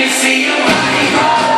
me see your body rock.